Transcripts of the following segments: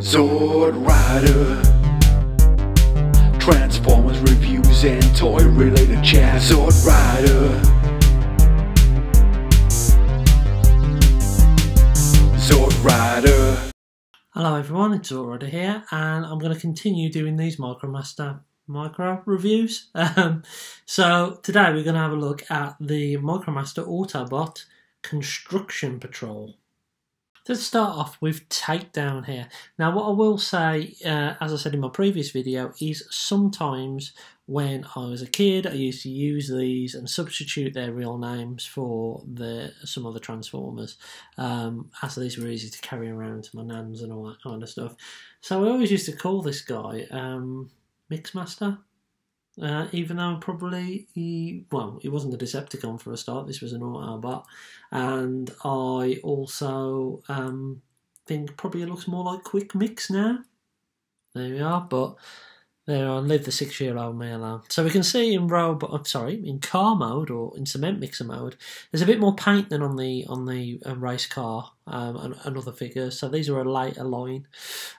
Xortrider. Transformers reviews and toy related chat. Sword Rider. Xortrider. Hello everyone, it's Alrider here, and I'm going to continue doing these MicroMaster micro reviews. Um, so today we're going to have a look at the MicroMaster Autobot Construction Patrol. Let's start off with Takedown here. Now what I will say, uh, as I said in my previous video, is sometimes when I was a kid I used to use these and substitute their real names for the some other Transformers, um, as these were easy to carry around to my nans and all that kind of stuff. So I always used to call this guy um, Mixmaster. Uh, even though probably he, well, he wasn't a Decepticon for a start. This was an Autobot, and I also um, think probably it looks more like Quick Mix now. There we are, but there I leave the six-year-old male alone. So we can see in robot, I'm sorry, in car mode or in cement mixer mode, there's a bit more paint than on the on the uh, race car um, and, and, other figures. So these are a lighter line.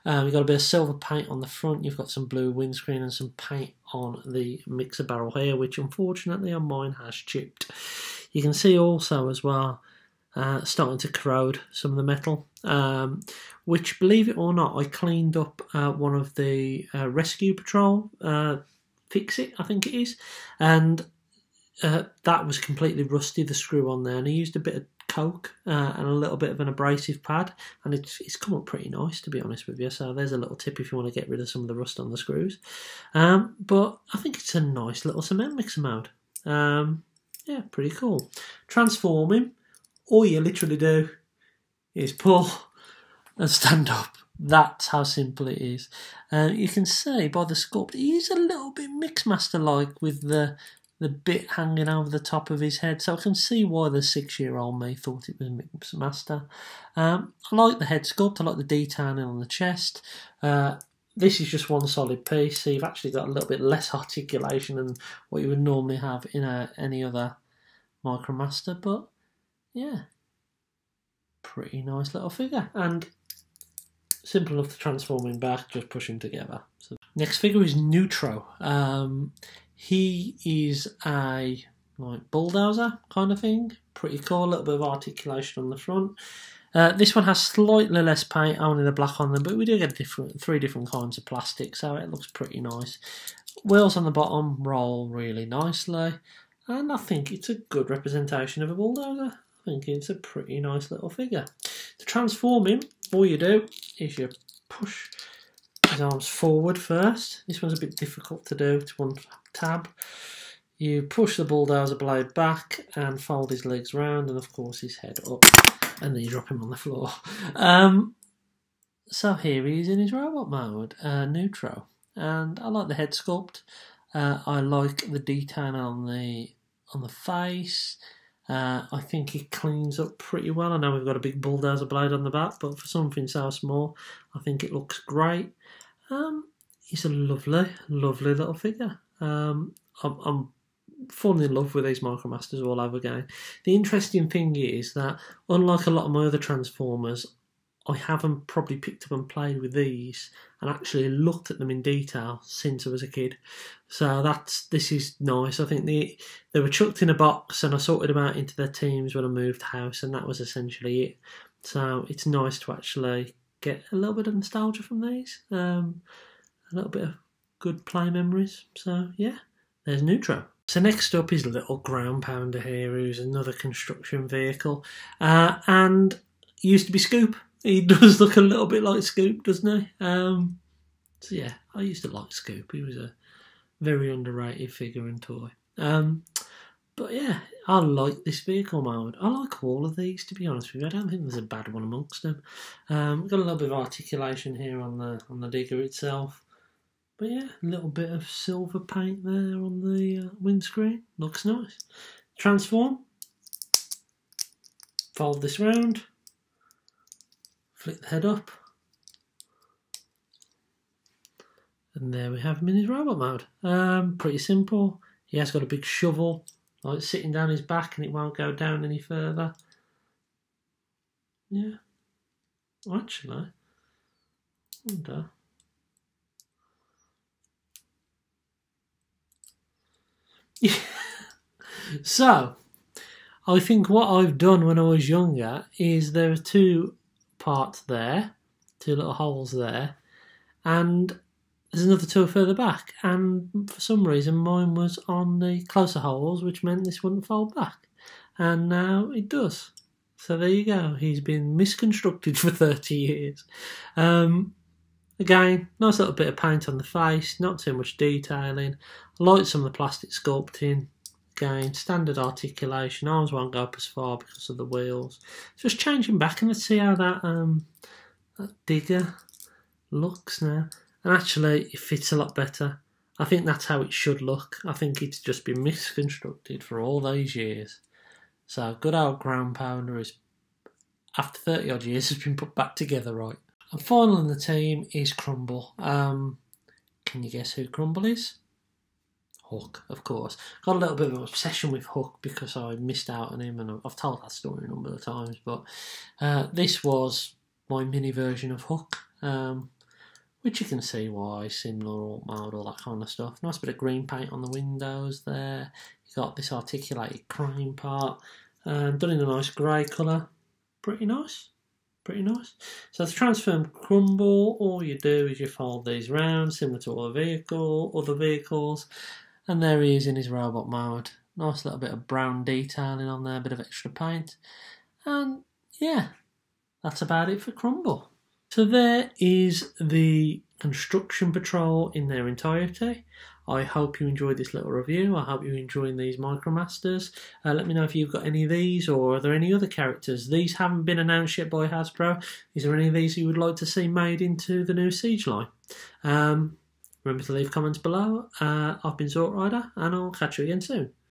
Um, you've got a bit of silver paint on the front. You've got some blue windscreen and some paint on the mixer barrel here, which unfortunately on mine has chipped. You can see also as well uh, starting to corrode some of the metal. Um, which, believe it or not, I cleaned up uh, one of the uh, rescue patrol uh, fix it, I think it is, and uh, that was completely rusty. The screw on there, and I used a bit of coke uh, and a little bit of an abrasive pad, and it's it's come up pretty nice to be honest with you. So there's a little tip if you want to get rid of some of the rust on the screws. Um, but I think it's a nice little cement mixer mode. Um, yeah, pretty cool. Transform him. All you literally do is pull and stand up. That's how simple it is. Uh, you can see by the sculpt, he's a little bit Mixmaster like with the the bit hanging over the top of his head. So I can see why the six year old me thought it was Mixmaster. Um, I like the head sculpt, I like the detailing on the chest. Uh, this is just one solid piece, so you've actually got a little bit less articulation than what you would normally have in a, any other Micromaster, but yeah, pretty nice little figure. And simple enough to transform him back, just push him together. So next figure is Neutro. Um, he is a like bulldozer kind of thing. Pretty cool, a little bit of articulation on the front. Uh, this one has slightly less paint, only the black on them, but we do get different, three different kinds of plastic, so it looks pretty nice. Wheels on the bottom roll really nicely, and I think it's a good representation of a bulldozer. I think it's a pretty nice little figure. To transform him, all you do is you push his arms forward first. This one's a bit difficult to do to one tab. You push the bulldozer blade back and fold his legs round and of course his head up and then you drop him on the floor. Um, so here he is in his robot mode, uh, Neutro. And I like the head sculpt. Uh, I like the detail on the on the face. Uh, I think it cleans up pretty well. I know we've got a big bulldozer blade on the back, but for something so small, I think it looks great. Um, he's a lovely, lovely little figure. Um, I'm, I'm falling in love with these Micromasters all over again. The interesting thing is that, unlike a lot of my other Transformers, I haven't probably picked up and played with these and actually looked at them in detail since I was a kid. So that's this is nice. I think they they were chucked in a box and I sorted them out into their teams when I moved house, and that was essentially it. So it's nice to actually get a little bit of nostalgia from these, um, a little bit of good play memories. So yeah, there's Neutro. So next up is Little Ground Pounder here, who's another construction vehicle, uh, and used to be Scoop he does look a little bit like Scoop, doesn't he? Um, so yeah, I used to like Scoop. He was a very underrated figure and toy. Um, but yeah, I like this vehicle mode. I like all of these, to be honest with you. I don't think there's a bad one amongst them. Um, got a little bit of articulation here on the on the digger itself. But yeah, a little bit of silver paint there on the uh, windscreen. Looks nice. Transform. Fold this round flick the head up. And there we have him in his robot mode. Um, pretty simple. He has got a big shovel, like sitting down his back, and it won't go down any further. Yeah. Actually, wonder. so, I think what I've done when I was younger is there are two parts there, two little holes there, and there's another two further back. And for some reason, mine was on the closer holes, which meant this wouldn't fold back. And now it does. So there you go. He's been misconstructed for 30 years. Um, again, nice little bit of paint on the face, not too much detailing. I like some of the plastic sculpting. Again, standard articulation. Arms won't go up as far because of the wheels. Just changing back and let's see how that, um, that digger looks now. And actually, it fits a lot better. I think that's how it should look. I think it's just been misconstructed for all those years. So good old ground pounder is, after 30 odd years, has been put back together right. And final in the team is Crumble. Um, can you guess who Crumble is? Hook, of course. Got a little bit of an obsession with Hook because I missed out on him, and I've told that story a number of times. But uh, this was my mini version of Hook, um, which you can see why similar, mode, all that kind of stuff. Nice bit of green paint on the windows there. You got this articulated crane part, um, done in a nice grey colour. Pretty nice pretty nice. So to transform crumble, all you do is you fold these round, similar to other vehicle, other vehicles, and there he is in his robot mode. Nice little bit of brown detailing on there, a bit of extra paint, and yeah, that's about it for crumble. So there is the construction patrol in their entirety. I hope you enjoyed this little review. I hope you're enjoying these Micromasters. Uh, let me know if you've got any of these or are there any other characters. These haven't been announced yet by Hasbro. Is there any of these you would like to see made into the new Siege line? Um, remember to leave comments below. Uh, I've been Xortrider and I'll catch you again soon.